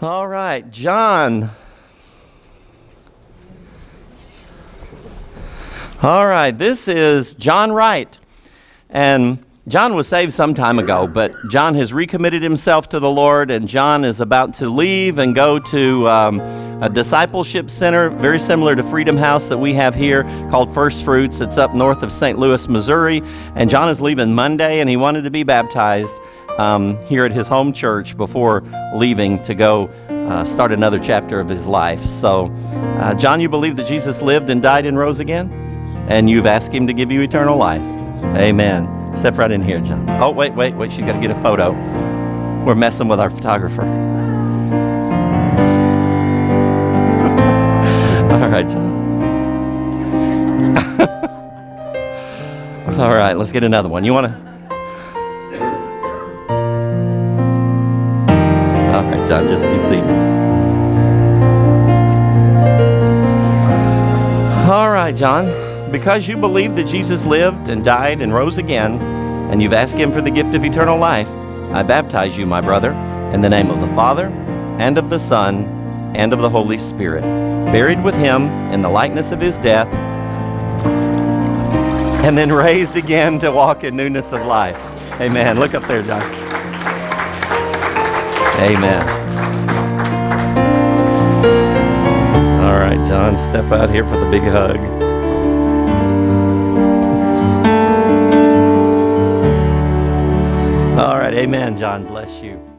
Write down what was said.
All right, Jon. All right, this is Jon Wright. And Jon was saved some time ago, but Jon has recommitted himself to the Lord, and Jon is about to leave and go to um, a discipleship center very similar to Freedom House that we have here called First Fruits. It's up north of St. Louis, Missouri. And Jon is leaving Monday, and he wanted to be baptized um, here at his home church before leaving to go uh, start another chapter of his life. So, uh, Jon, you believe that Jesus lived and died and rose again? And you've asked him to give you eternal life. Amen. Step right in here, Jon. Oh, wait, wait, wait. She's got to get a photo. We're messing with our photographer. All right, Jon. All right, let's get another one. You want to? All right, Jon, just be seated. All right, Jon because you believe that Jesus lived and died and rose again, and you've asked Him for the gift of eternal life, I baptize you, my brother, in the name of the Father, and of the Son, and of the Holy Spirit, buried with Him in the likeness of His death, and then raised again to walk in newness of life. Amen. Look up there, Jon. Amen. All right, Jon, step out here for the big hug. Amen, Jon. Bless you.